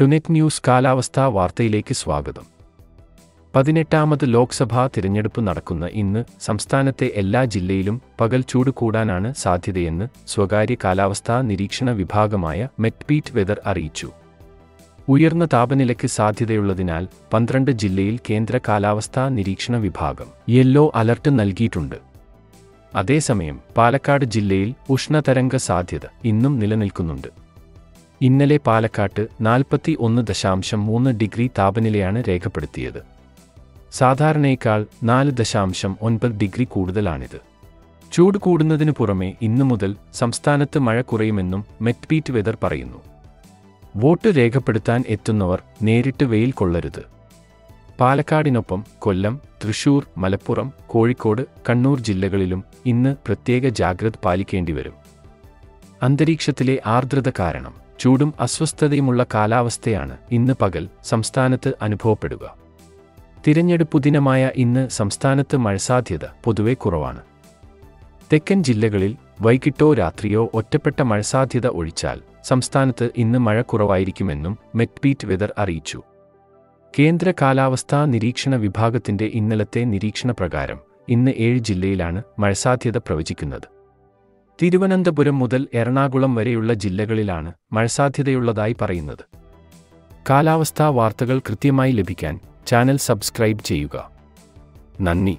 ടുനെറ്റ് news കാലാവസ്ഥാ വാർത്തയിലേക്ക് സ്വാഗതം. പതിനെട്ടാമത് ലോക്സഭാ തിരഞ്ഞെടുപ്പ് നടക്കുന്ന ഇന്ന് സംസ്ഥാനത്തെ എല്ലാ ജില്ലയിലും പകൽ ചൂട് കൂടാനാണ് സാധ്യതയെന്ന് സ്വകാര്യ കാലാവസ്ഥാ നിരീക്ഷണ വിഭാഗമായ മെറ്റ്പീറ്റ് വെതർ അറിയിച്ചു. ഉയർന്ന താപനിലയ്ക്ക് സാധ്യതയുള്ളതിനാൽ പന്ത്രണ്ട് ജില്ലയിൽ കേന്ദ്ര കാലാവസ്ഥാ നിരീക്ഷണ വിഭാഗം യെല്ലോ അലർട്ട് നൽകിയിട്ടുണ്ട്. അതേസമയം പാലക്കാട് ജില്ലയിൽ ഉഷ്ണതരംഗ സാധ്യത ഇന്നും നിലനിൽക്കുന്നുണ്ട്. ഇന്നലെ പാലക്കാട്ട് നാൽപ്പത്തി ഒന്ന് ദശാംശം മൂന്ന് ഡിഗ്രി താപനിലയാണ് രേഖപ്പെടുത്തിയത്. സാധാരണയേക്കാൾ നാല് ദശാംശം ഒൻപത് ഡിഗ്രി കൂടുതലാണിത്. ചൂട് കൂടുന്നതിനു പുറമെ ഇന്നു മുതൽ സംസ്ഥാനത്ത് മഴ കുറയുമെന്നും മെറ്റ്പീറ്റ് വെതർ പറയുന്നു. വോട്ട് രേഖപ്പെടുത്താൻ എത്തുന്നവർ നേരിട്ട് വെയിൽ കൊള്ളരുത്. പാലക്കാടിനൊപ്പം കൊല്ലം തൃശൂർ മലപ്പുറം കോഴിക്കോട് കണ്ണൂർ ജില്ലകളിലും ഇന്ന് പ്രത്യേക ജാഗ്രത പാലിക്കേണ്ടിവരും. അന്തരീക്ഷത്തിലെ ആർദ്രത കാരണം. ചൂടും അസ്വസ്ഥതയുമുള്ള കാലാവസ്ഥയാണ് ഇന്ന് പകൽ സംസ്ഥാനത്ത് അനുഭവപ്പെടുക. തിരഞ്ഞെടുപ്പു ദിനമായ ഇന്ന് സംസ്ഥാനത്ത് മഴസാധ്യത പൊതുവെ കുറവാണ്. തെക്കൻ ജില്ലകളിൽ വൈകിട്ടോ രാത്രിയോ ഒറ്റപ്പെട്ട മഴസാധ്യത ഒഴിച്ചാൽ സംസ്ഥാനത്ത് ഇന്ന് മഴ കുറവായിരിക്കുമെന്നും മെറ്റ്പീറ്റ് വെതർ അറിയിച്ചു. കേന്ദ്ര കാലാവസ്ഥാ നിരീക്ഷണ വിഭാഗത്തിന്റെ ഇന്നലത്തെ നിരീക്ഷണ പ്രകാരം ഇന്ന് ഏഴ് ജില്ലയിലാണ് മഴസാധ്യത പ്രവചിക്കുന്നത്. തിരുവനന്തപുരം മുതൽ എറണാകുളം വരെയുള്ള ജില്ലകളിലാണ് മഴസാധ്യതയുള്ളതായി പറയുന്നത്. കാലാവസ്ഥാ വാർത്തകൾ കൃത്യമായി ലഭിക്കാൻ ചാനൽ സബ്സ്ക്രൈബ് ചെയ്യുക. നന്ദി.